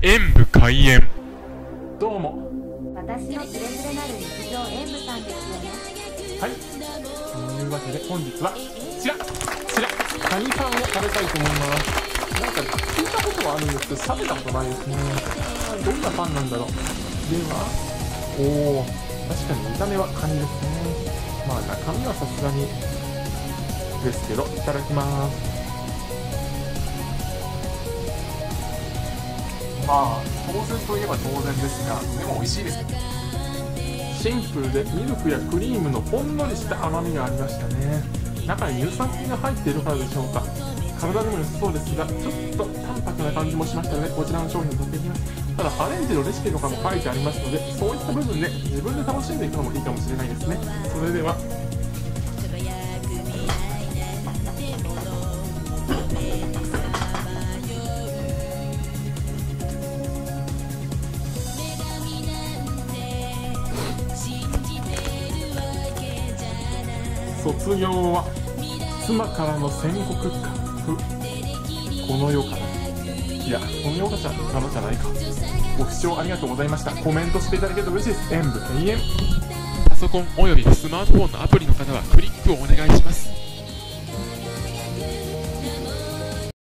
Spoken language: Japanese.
演武開演。どうも。私のつれづれなる日常演舞さんですよね。はい。というわけで本日はこちら。こちら。カニパンを食べたいと思います。なんか聞いたことはあるんですけど食べたことないですね。どんなパンなんだろう。ではおお確かに見た目はカニですね。まあ中身はさすがにですけどいただきますまあ当然といえば当然ですがでも美味しいですシンプルでミルクやクリームのほんのりした甘みがありましたね。中に乳酸菌が入っているからでしょうか。体にも良さそうですがちょっと淡白な感じもしましたのでこちらの商品を取っていきます。ただアレンジのレシピとかも書いてありますのでそういった部分で自分で楽しんでいくのもいいかもしれないですね。それでは卒業は妻からの宣告か。ふ。この世から。いやこの世からじゃからじゃないか。ご視聴ありがとうございました。コメントしていただけると嬉しいです。演武閉園パソコンおよびスマートフォンのアプリの方はクリックをお願いします。